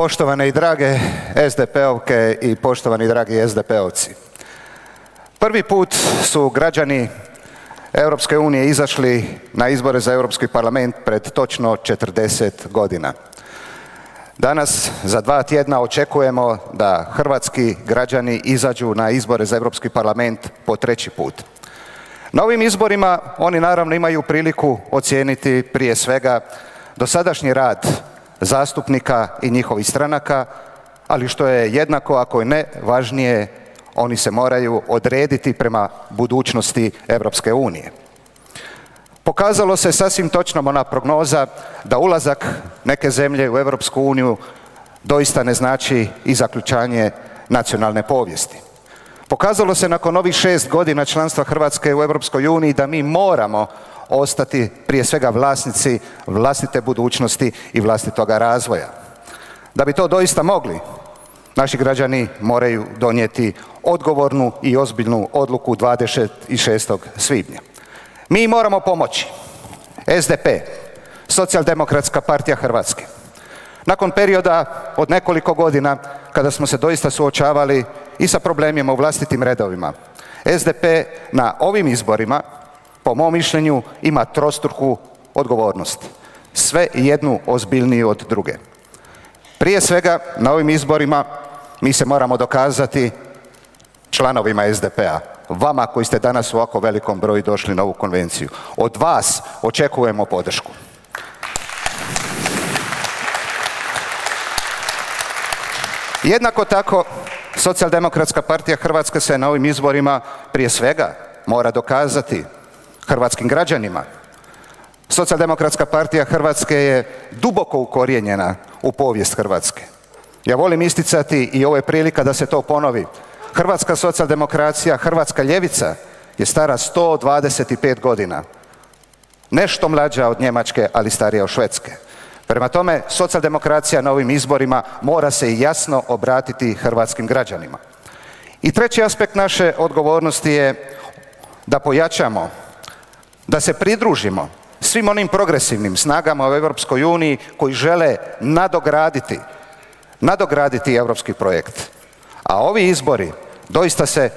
Poštovane i drage SDP-ovke i poštovani dragi SDP-ovci. Prvi put su građani Europske unije izašli na izbore za Europski parlament pred točno 40 godina. Danas za dva tjedna očekujemo da hrvatski građani izađu na izbore za Europski parlament po treći put. Na ovim izborima oni naravno imaju priliku ocijeniti prije svega dosadašnji rad zastupnika i njihovih stranaka, ali što je jednako ako je ne važnije, oni se moraju odrediti prema budućnosti Europske unije. Pokazalo se sasvim točno ona prognoza da ulazak neke zemlje u Europsku uniju doista ne znači i zaključanje nacionalne povijesti. Pokazalo se nakon ovih šest godina članstva Hrvatske u Europskoj uniji da mi moramo ostati prije svega vlasnici vlastite budućnosti i vlastitoga razvoja. Da bi to doista mogli, naši građani moraju donijeti odgovornu i ozbiljnu odluku 26. svibnja. Mi moramo pomoći. SDP, Socijaldemokratska partija Hrvatske. Nakon perioda od nekoliko godina kada smo se doista suočavali i sa problemima u vlastitim redovima, SDP na ovim izborima, po mom mišljenju, ima trostruku odgovornost. Sve jednu ozbiljniju od druge. Prije svega, na ovim izborima mi se moramo dokazati članovima SDP-a, vama koji ste danas u ovako velikom broju došli na ovu konvenciju. Od vas očekujemo podršku. Jednako tako, Socijaldemokratska partija Hrvatske se na ovim izborima prije svega mora dokazati hrvatskim građanima. Socijaldemokratska partija Hrvatske je duboko ukorijenjena u povijest Hrvatske. Ja volim isticati i ovo je prilika da se to ponovi. Hrvatska socijaldemokracija, hrvatska ljevica je stara 125 godina. Nešto mlađa od Njemačke, ali starija od Švedske. Prema tome, socijaldemokracija na ovim izborima mora se jasno obratiti hrvatskim građanima. I treći aspekt naše odgovornosti je da pojačamo, da se pridružimo svim onim progresivnim snagama u Europskoj uniji koji žele nadograditi nadograditi europski projekt. A ovi izbori doista se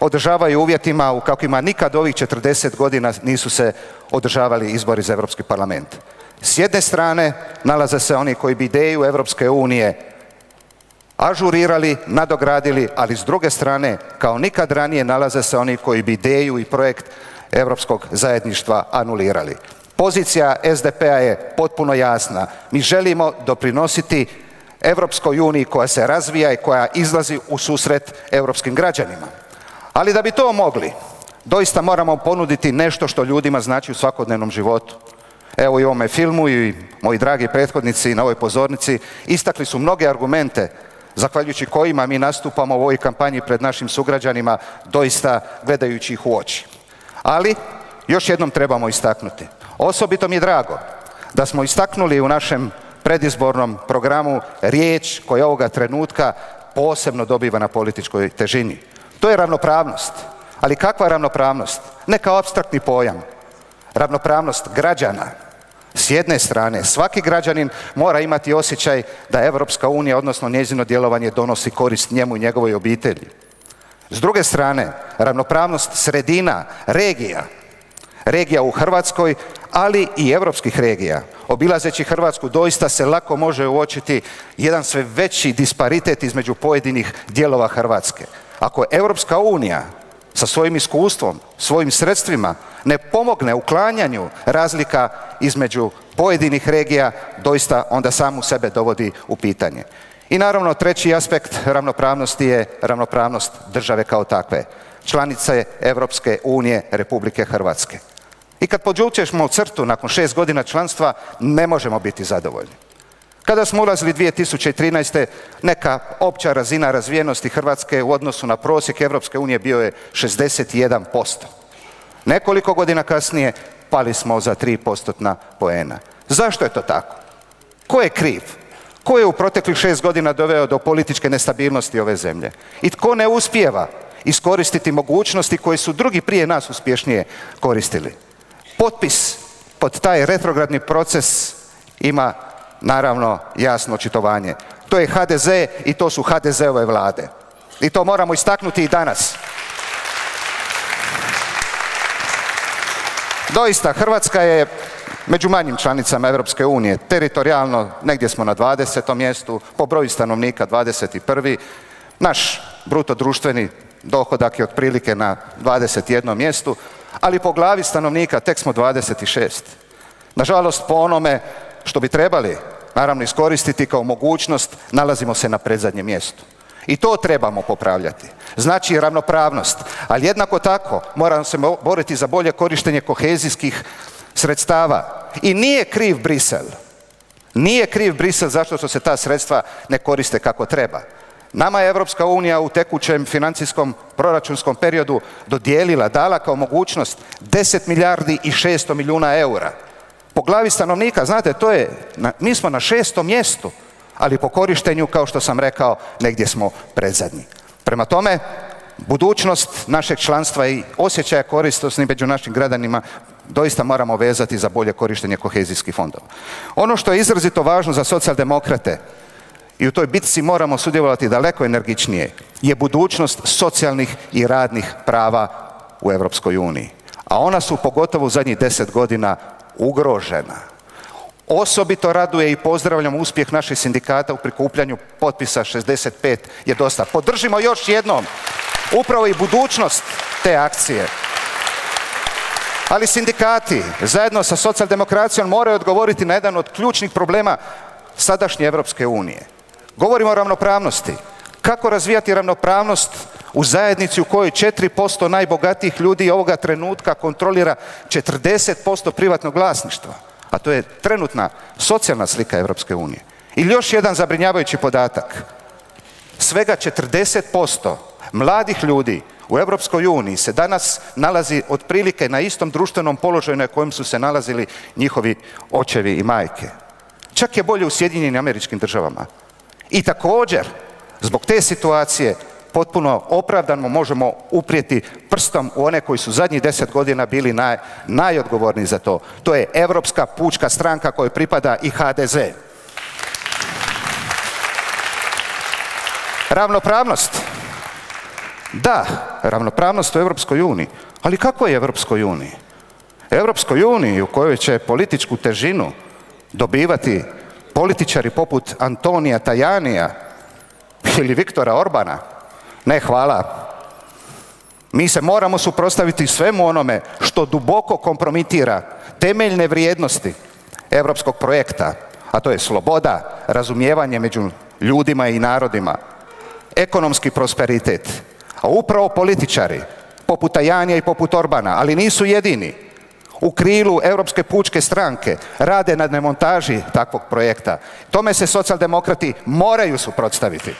održavaju uvjetima u kakvima nikad ovih 40 godina nisu se održavali izbori za Europski parlament. S jedne strane nalaze se oni koji bi ideju Europske unije ažurirali, nadogradili, ali s druge strane, kao nikad ranije, nalaze se oni koji bi ideju i projekt europskog zajedništva anulirali. Pozicija SDP-a je potpuno jasna. Mi želimo doprinositi Europskoj uniji koja se razvija i koja izlazi u susret europskim građanima. Ali da bi to mogli, doista moramo ponuditi nešto što ljudima znači u svakodnevnom životu. Evo i u ovome filmu i moji dragi prethodnici na ovoj pozornici istakli su mnoge argumente zahvaljujući kojima mi nastupamo u ovoj kampanji pred našim sugrađanima doista gledajući ih u oči. Ali još jednom trebamo istaknuti. Osobito mi je drago da smo istaknuli u našem predizbornom programu riječ koja ovoga trenutka posebno dobiva na političkoj težini. To je ravnopravnost. Ali kakva ravnopravnost? Ne kao abstraktni pojam. Ravnopravnost građana. S jedne strane, svaki građanin mora imati osjećaj da Europska unija, odnosno njezino djelovanje, donosi korist njemu i njegovoj obitelji. S druge strane, ravnopravnost sredina, regija. Regija u Hrvatskoj, ali i europskih regija. Obilazeći Hrvatsku doista se lako može uočiti jedan sve veći disparitet između pojedinih dijelova Hrvatske. Ako Europska unija sa svojim iskustvom, svojim sredstvima ne pomogne uklanjanju razlika između pojedinih regija, doista onda samu sebe dovodi u pitanje. I naravno treći aspekt ravnopravnosti je ravnopravnost države kao takve, članice Europske unije Republike Hrvatske. I kad podvučemo crtu nakon šest godina članstva, ne možemo biti zadovoljni. Kada smo ulazili 2013. neka opća razina razvijenosti Hrvatske u odnosu na prosjek Europske unije bio je 61%. Nekoliko godina kasnije pali smo za 3 postotna poena. Zašto je to tako? Ko je kriv? Ko je u proteklih šest godina doveo do političke nestabilnosti ove zemlje? I tko ne uspijeva iskoristiti mogućnosti koje su drugi prije nas uspješnije koristili? Potpis pod taj retrogradni proces ima naravno jasno očitovanje. To je HDZ i to su HDZ-ove vlade. I to moramo istaknuti i danas. Doista, Hrvatska je među manjim članicama Europske unije. Teritorijalno negdje smo na 20. mjestu, po broju stanovnika 21. Naš bruto društveni dohodak je otprilike na 21. mjestu, ali po glavi stanovnika tek smo 26. Nažalost, po onome što bi trebali naravno iskoristiti kao mogućnost, nalazimo se na predzadnjem mjestu. I to trebamo popravljati. Znači ravnopravnost. Ali jednako tako moramo se boriti za bolje korištenje kohezijskih sredstava. I nije kriv Brisel. Nije kriv Brisel zašto što se ta sredstva ne koriste kako treba. Nama je Europska unija u tekućem financijskom proračunskom periodu dodijelila, dala kao mogućnost 10 milijardi i 600 milijuna eura. Po glavi stanovnika, znate, to je, mi smo na šestom mjestu, ali po korištenju, kao što sam rekao, negdje smo predzadnji. Prema tome, budućnost našeg članstva i osjećaja korisnosti među našim građanima doista moramo vezati za bolje korištenje kohezijskih fondova. Ono što je izrazito važno za socijaldemokrate i u toj bitci moramo sudjelovati daleko energičnije je budućnost socijalnih i radnih prava u Europskoj uniji. A ona su pogotovo u zadnjih deset godina ugrožena. Osobito raduje i pozdravljam uspjeh naših sindikata u prikupljanju potpisa 65 je dosta. Podržimo još jednom upravo i budućnost te akcije. Ali sindikati zajedno sa socijaldemokracijom moraju odgovoriti na jedan od ključnih problema sadašnje Europske unije. Govorimo o ravnopravnosti. Kako razvijati ravnopravnost u zajednici u kojoj 4% najbogatijih ljudi ovoga trenutka kontrolira 40% privatnog vlasništva? A to je trenutna socijalna slika Europske unije. Ili još jedan zabrinjavajući podatak. Svega 40% mladih ljudi u Europskoj uniji se danas nalazi otprilike na istom društvenom položaju na kojem su se nalazili njihovi očevi i majke. Čak je bolje u Sjedinjenim američkim državama. I također, zbog te situacije potpuno opravdano možemo uprijeti prstom u one koji su zadnjih deset godina bili naj, najodgovorniji za to. To je Europska pučka stranka kojoj pripada i HDZ. Ravnopravnost. Da, ravnopravnost u Europskoj uniji. Ali kako je Europskoj uniji? Europskoj uniji u kojoj će političku težinu dobivati političari poput Antonija Tajanija ili Viktora Orbana, ne hvala. Mi se moramo suprotstaviti svemu onome što duboko kompromitira temeljne vrijednosti europskog projekta, a to je sloboda, razumijevanje među ljudima i narodima, ekonomski prosperitet. A upravo političari, poput Tajanija i poput Orbana, ali nisu jedini, u krilu Europske pučke stranke rade na demontaži takvog projekta. Tome se socijaldemokrati moraju suprotstaviti.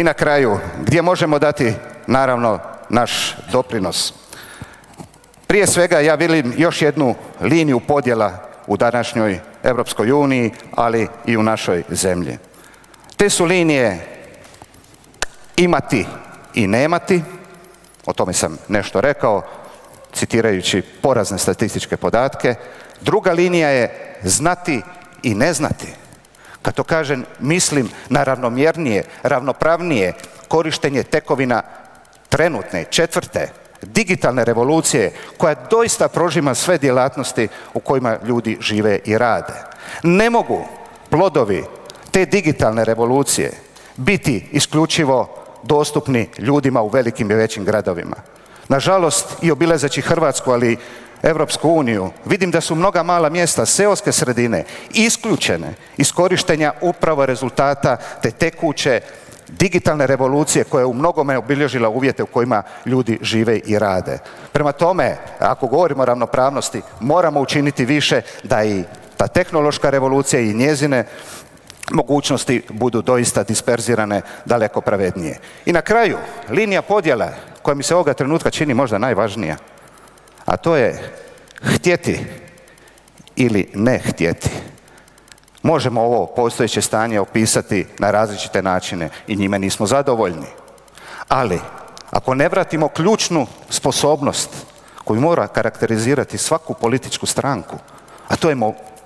I na kraju, gdje možemo dati naravno naš doprinos? Prije svega ja vidim još jednu liniju podjela u današnjoj Europskoj uniji, ali i u našoj zemlji. Te su linije imati i nemati, o tome sam nešto rekao, citirajući porazne statističke podatke. Druga linija je znati i ne znati. Kad to kažem, mislim na ravnomjernije, ravnopravnije korištenje tekovina trenutne, četvrte, digitalne revolucije koja doista prožima sve djelatnosti u kojima ljudi žive i rade. Ne mogu plodovi te digitalne revolucije biti isključivo dostupni ljudima u velikim i većim gradovima. Nažalost, i obilazeći Hrvatsku, ali Europsku uniju, vidim da su mnoga mala mjesta, seoske sredine, isključene iz korištenja upravo rezultata te tekuće digitalne revolucije koja je u mnogome obilježila uvjete u kojima ljudi žive i rade. Prema tome, ako govorimo o ravnopravnosti, moramo učiniti više da i ta tehnološka revolucija i njezine mogućnosti budu doista disperzirane daleko pravednije. I na kraju, linija podjela koja mi se ovoga trenutka čini možda najvažnija, a to je htjeti ili ne htjeti. Možemo ovo postojeće stanje opisati na različite načine i njime nismo zadovoljni. Ali, ako ne vratimo ključnu sposobnost koju mora karakterizirati svaku političku stranku, a to je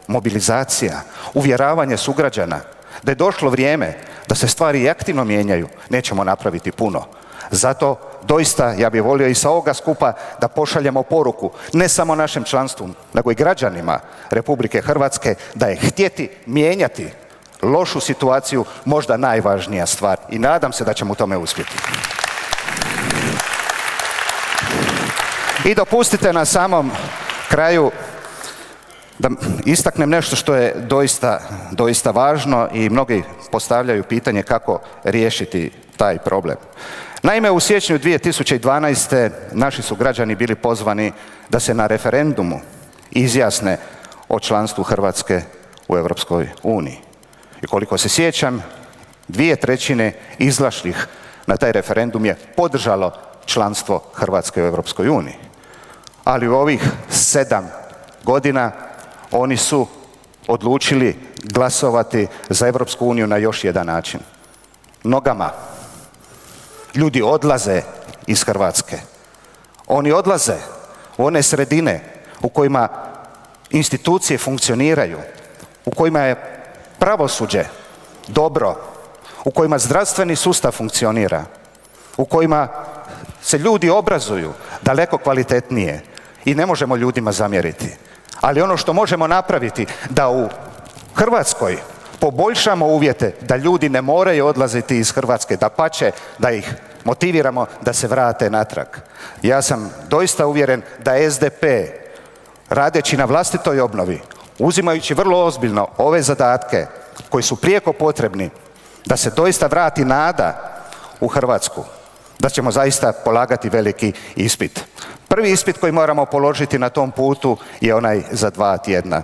mobilizacija, uvjeravanje sugrađana, da je došlo vrijeme da se stvari aktivno mijenjaju, nećemo napraviti puno. Zato doista ja bih volio i sa ovoga skupa da pošaljemo poruku ne samo našem članstvu, nego i građanima Republike Hrvatske da je htjeti mijenjati lošu situaciju možda najvažnija stvar i nadam se da ćemo u tome uspjeti. I dopustite na samom kraju da istaknem nešto što je doista, doista važno i mnogi postavljaju pitanje kako riješiti taj problem. Naime, u siječnju 2012. naši su građani bili pozvani da se na referendumu izjasne o članstvu Hrvatske u Europskoj uniji. I koliko se sjećam, dvije trećine izlašlih na taj referendum je podržalo članstvo Hrvatske u Europskoj uniji. Ali u ovih sedam godina oni su odlučili glasovati za Europsku uniju na još jedan način. Nogama. Ljudi odlaze iz Hrvatske. Oni odlaze u one sredine u kojima institucije funkcioniraju, u kojima je pravosuđe dobro, u kojima zdravstveni sustav funkcionira, u kojima se ljudi obrazuju daleko kvalitetnije i ne možemo ljudima zamjeriti. Ali ono što možemo napraviti da u Hrvatskoj poboljšamo uvjete da ljudi ne moraju odlaziti iz Hrvatske, da pače, da ih motiviramo da se vrate natrag. Ja sam doista uvjeren da SDP radeći na vlastitoj obnovi, uzimajući vrlo ozbiljno ove zadatke koji su prijeko potrebni da se doista vrati nada u Hrvatsku, da ćemo zaista polagati veliki ispit. Prvi ispit koji moramo položiti na tom putu je onaj za dva tjedna.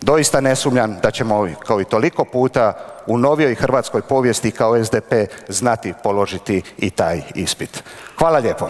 Doista ne sumnjam da ćemo kao i toliko puta u novijoj hrvatskoj povijesti kao SDP znati položiti i taj ispit. Hvala lijepo.